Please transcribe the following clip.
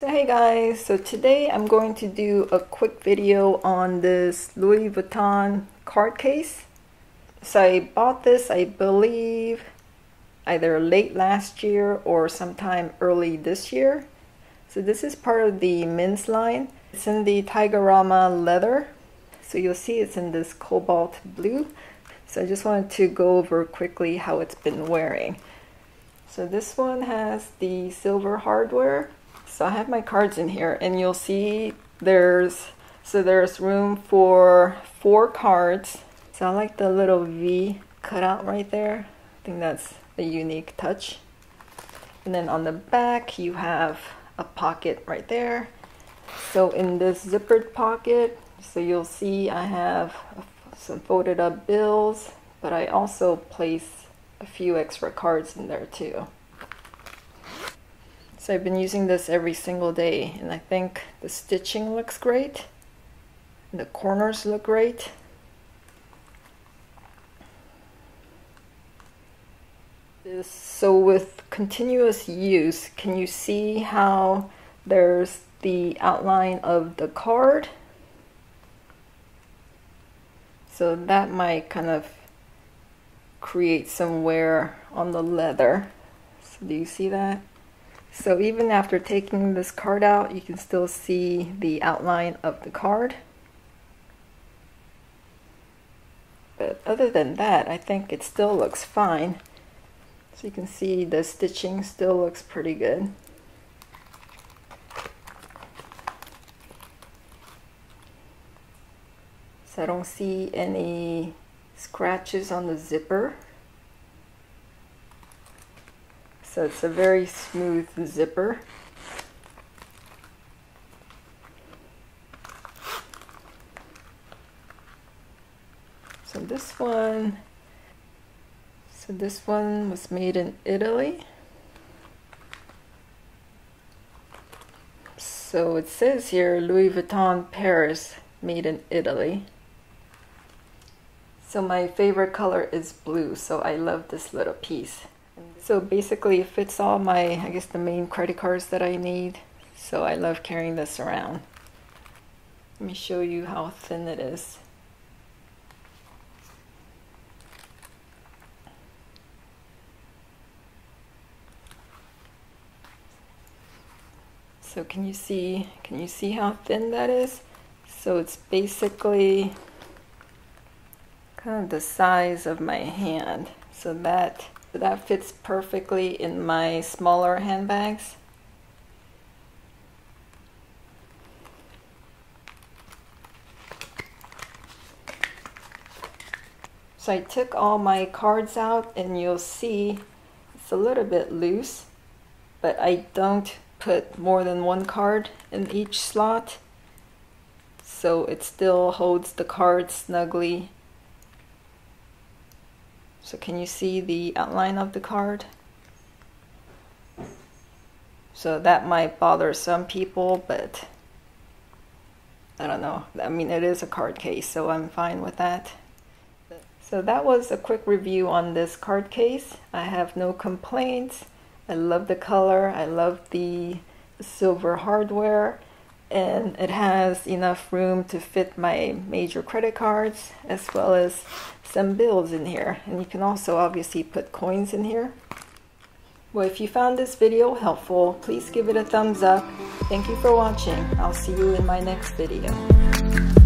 So hey guys, so today I'm going to do a quick video on this Louis Vuitton card case. So I bought this, I believe, either late last year or sometime early this year. So this is part of the men's line. It's in the Taigarama leather. So you'll see it's in this cobalt blue. So I just wanted to go over quickly how it's been wearing. So this one has the silver hardware so I have my cards in here and you'll see there's, so there's room for four cards. So I like the little V cutout right there. I think that's a unique touch. And then on the back you have a pocket right there. So in this zippered pocket, so you'll see I have some folded up bills, but I also place a few extra cards in there too. So I've been using this every single day and I think the stitching looks great. The corners look great. So with continuous use, can you see how there's the outline of the card? So that might kind of create some wear on the leather. So do you see that? So even after taking this card out, you can still see the outline of the card. But other than that, I think it still looks fine. So you can see the stitching still looks pretty good. So I don't see any scratches on the zipper. So it's a very smooth zipper. So this one, so this one was made in Italy. So it says here Louis Vuitton Paris, made in Italy. So my favorite color is blue, so I love this little piece. So basically it fits all my, I guess the main credit cards that I need. So I love carrying this around. Let me show you how thin it is. So can you see, can you see how thin that is? So it's basically kind of the size of my hand. So that that fits perfectly in my smaller handbags. So I took all my cards out and you'll see it's a little bit loose, but I don't put more than one card in each slot. So it still holds the cards snugly so can you see the outline of the card? So that might bother some people, but I don't know. I mean, it is a card case, so I'm fine with that. So that was a quick review on this card case. I have no complaints. I love the color. I love the silver hardware and it has enough room to fit my major credit cards as well as some bills in here. And you can also obviously put coins in here. Well if you found this video helpful please give it a thumbs up. Thank you for watching. I'll see you in my next video